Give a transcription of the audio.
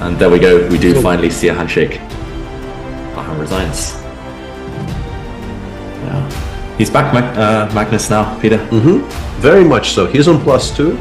And there we go. We do finally see a handshake. Parham resigns. Yeah. He's back, Mag- uh, Magnus now, Peter. Mhm. Very much so. He's on plus two.